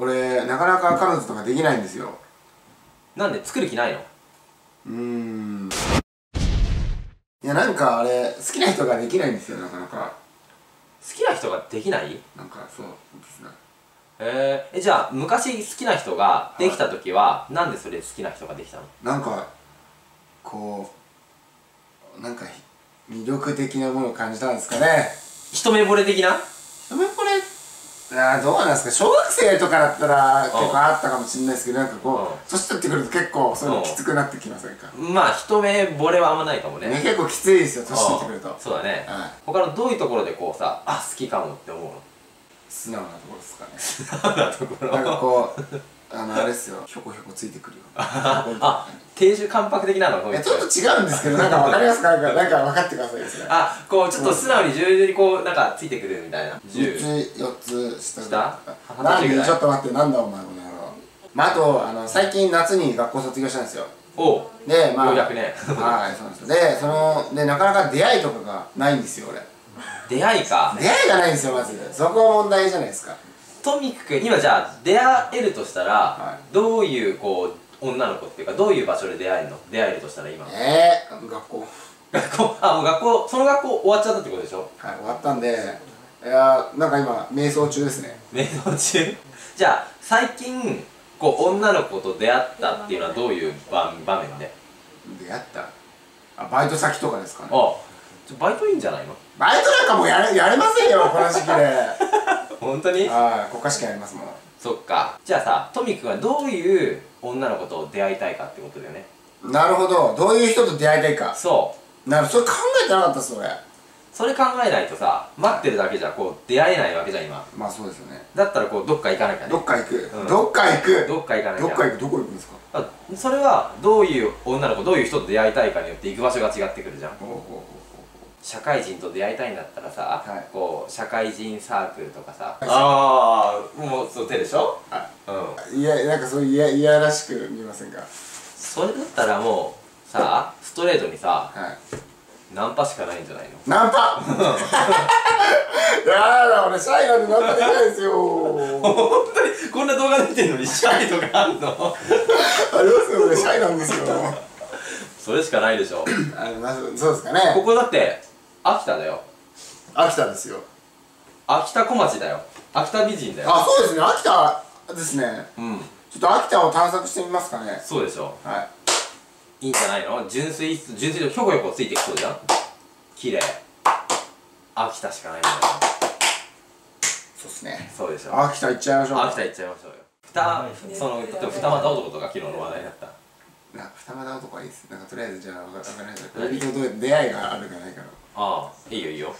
俺なかなか彼女とかできないんですよ。なんで作る気ないの？うーん。いやなんかあれ好きな人ができないんですよなかなか。好きな人ができない？なんかそうですね。へえじゃあ昔好きな人ができた時は、なんでそれ好きな人ができたの？なんかこうなんか魅力的なものを感じたんですかね。一目惚れ的な？一目惚れあーどうなんですか？小学生とかだったら結構あったかもしれないですけどなんかこう、うん。年取ってくると結構そういうのきつくなってきませんか、まあ一目惚れはあんまないかもね。ね、結構きついですよ年取ってくると。うん。そうだね、はい。他のどういうところでこうさあ好きかもって思うの？素直なところですかね。そんなところ。なんかこうあのあれですよ。ひょこひょこついてくるよ。あ亭主関白的なの？こういういやちょっと違うんですけどなんかわかりますかなんかなんか分かってくださいですねあこうちょっと素直に十字にこうなんかついてくるみたいな。3十つ4つ下下？なんでちょっと待ってなんだお前この野郎。まああとあの最近夏に学校卒業したんですよ。おう。でまあようやくね。はいそうなんですよ。でそのでなかなか出会いとかがないんですよ俺。出会いか。出会いがないんですよまず。そこが問題じゃないですかトミック君今じゃあ出会えるとしたら、はどういうこう女の子っていうかどういう場所で出会えるの？出会えるとしたら今。ええー、学校。学校？あもう学校その学校終わっちゃったってことでしょ？はい終わったんでいやーなんか今瞑想中ですね。瞑想中？じゃあ最近こう女の子と出会ったっていうのはどういう場場面で？出会った？あバイト先とかですかね。あバイトいいんじゃないの？バイトなんかもうやれやれませんよこの時期で本当に？はい国家試験ありますもん。そっか。じゃあさトミックがどういう女の子と出会いたいかってことだよね。なるほど。どういう人と出会いたいか。そう。なるそれ考えてなかったっす俺それ考えないとさ待ってるだけじゃこう出会えないわけじゃん今。まあそうですよね。だったらこうどっか行かなきゃね。どっか行く、うん。どっか行く。どっか行かなきゃ。どっか行く。どこ行くんですか？あそれはどういう女の子どういう人と出会いたいかによって行く場所が違ってくるじゃん。ほうほうほ社会人と出会いたいんだったらさ、はい。こう社会人サークルとかさ、はいああもうそう手でしょ？うあうん。いやなんかそういやいやらしく見ませんか？それだったらもうさストレートにさはい。ナンパしかないんじゃないの？ナンパ？やだ俺シャイなんでナンパできないですよ。本当に？こんな動画出てんのにシャイとかあんの？ありますよ俺シャイなんですよ。それしかないでしょ。あのまずそうですかね。ここだって秋田だよ。秋田ですよ秋田小町だよ。秋田美人だよ。あそうですね。秋田ですね。うん。ちょっと秋田を探索してみますかね。そうでしょはい。いいんじゃないの？純粋純粋とひょこひょこついてきそうじゃん。綺麗。秋田しかないんだよ。そうですね。そうでしょ秋田行っちゃいましょう。秋田行っちゃいましょうよ。二その例えば二股男とか昨日の話題だった。な二股男はいいです。なんかとりあえずじゃあわかわかりました恋人と出会いがあるかないかの。ああいいよいいよ